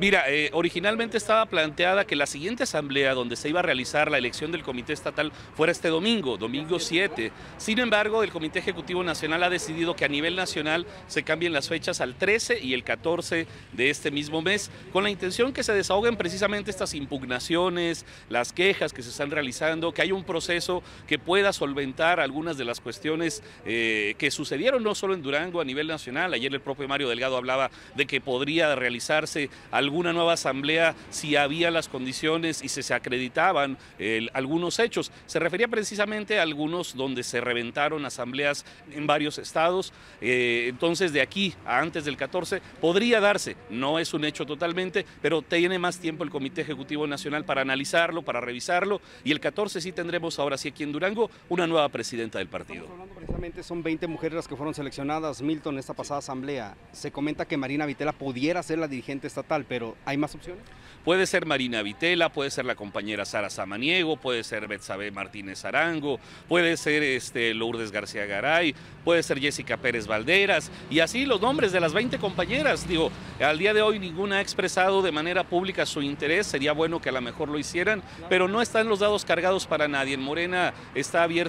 Mira, eh, originalmente estaba planteada que la siguiente asamblea donde se iba a realizar la elección del Comité Estatal fuera este domingo, domingo 7. Sin embargo, el Comité Ejecutivo Nacional ha decidido que a nivel nacional se cambien las fechas al 13 y el 14 de este mismo mes, con la intención que se desahoguen precisamente estas impugnaciones, las quejas que se están realizando, que hay un proceso que pueda solventar algunas de las cuestiones eh, que sucedieron no solo en Durango a nivel nacional. Ayer el propio Mario Delgado hablaba de que podría realizarse alguna nueva asamblea si había las condiciones y se, se acreditaban algunos hechos. Se refería precisamente a algunos donde se reventaron asambleas en varios estados. Eh, entonces, de aquí a antes del 14 podría darse, no es un hecho totalmente, pero tiene más tiempo el Comité Ejecutivo Nacional para analizarlo, para revisarlo, y el 14 sí tendremos ahora sí aquí en Durango una nueva presidenta del partido. Precisamente, son 20 mujeres las que fueron seleccionadas, Milton, esta pasada asamblea. Se comenta que Marina Vitela pudiera ser la dirigente estatal, pero ¿hay más opciones? Puede ser Marina Vitela, puede ser la compañera Sara Samaniego, puede ser Betsabe Martínez Arango, puede ser este, Lourdes García Garay, puede ser Jessica Pérez Valderas, y así los nombres de las 20 compañeras. Digo, al día de hoy ninguna ha expresado de manera pública su interés, sería bueno que a lo mejor lo hicieran, pero no están los dados cargados para nadie. En Morena está abierto